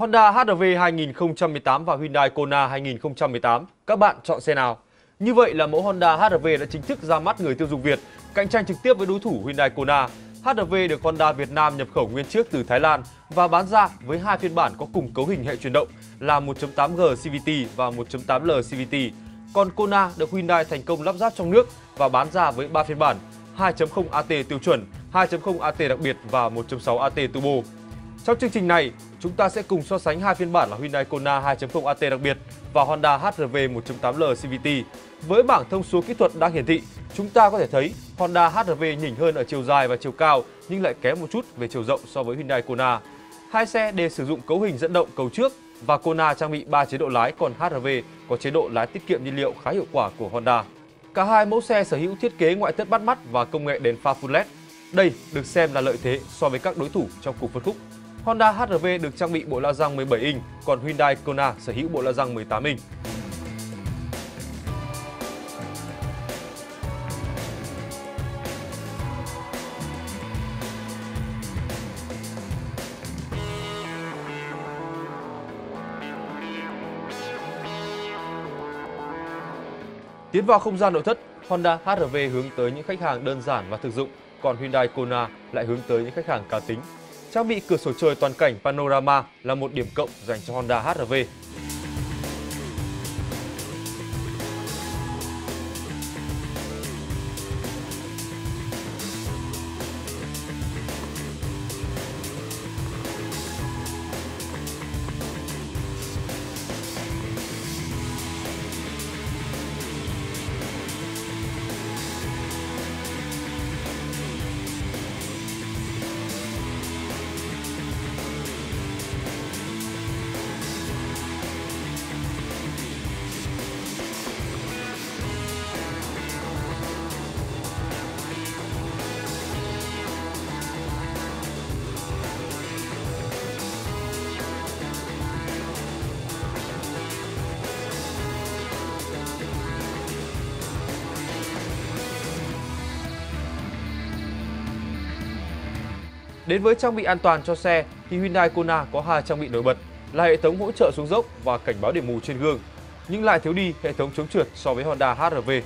Honda HR-V 2018 và Hyundai Kona 2018, các bạn chọn xe nào? Như vậy là mẫu Honda HR-V đã chính thức ra mắt người tiêu dùng Việt, cạnh tranh trực tiếp với đối thủ Hyundai Kona. HR-V được Honda Việt Nam nhập khẩu nguyên chiếc từ Thái Lan và bán ra với hai phiên bản có cùng cấu hình hệ chuyển động là 1.8G CVT và 1.8L CVT. Còn Kona được Hyundai thành công lắp ráp trong nước và bán ra với 3 phiên bản 2.0 AT tiêu chuẩn, 2.0 AT đặc biệt và 1.6 AT turbo. Trong chương trình này, chúng ta sẽ cùng so sánh hai phiên bản là Hyundai Kona 2.0 AT đặc biệt và Honda HR-V 1.8L CVT. Với bảng thông số kỹ thuật đang hiển thị, chúng ta có thể thấy Honda HR-V nhỉnh hơn ở chiều dài và chiều cao nhưng lại kém một chút về chiều rộng so với Hyundai Kona. Hai xe đều sử dụng cấu hình dẫn động cầu trước và Kona trang bị 3 chế độ lái còn HR-V có chế độ lái tiết kiệm nhiên liệu khá hiệu quả của Honda. Cả hai mẫu xe sở hữu thiết kế ngoại thất bắt mắt và công nghệ đèn pha full LED. Đây được xem là lợi thế so với các đối thủ trong cuộc phân khúc. Honda HR-V được trang bị bộ la răng 17 inch, còn Hyundai Kona sở hữu bộ la răng 18 inch. Tiến vào không gian nội thất, Honda HR-V hướng tới những khách hàng đơn giản và thực dụng, còn Hyundai Kona lại hướng tới những khách hàng cá tính. Trang bị cửa sổ trời toàn cảnh panorama là một điểm cộng dành cho Honda HR-V. Đến với trang bị an toàn cho xe thì Hyundai Kona có hai trang bị nổi bật là hệ thống hỗ trợ xuống dốc và cảnh báo điểm mù trên gương, nhưng lại thiếu đi hệ thống chống trượt so với Honda HR-V.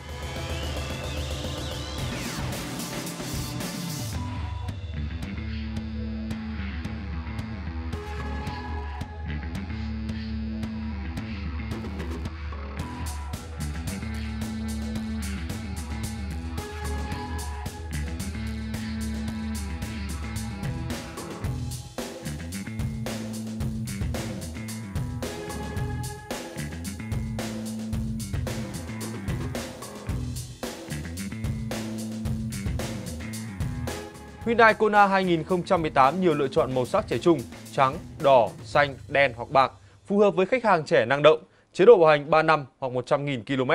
Hyundai Kona 2018 nhiều lựa chọn màu sắc trẻ trung, trắng, đỏ, xanh, đen hoặc bạc, phù hợp với khách hàng trẻ năng động, chế độ bảo hành 3 năm hoặc 100.000 km.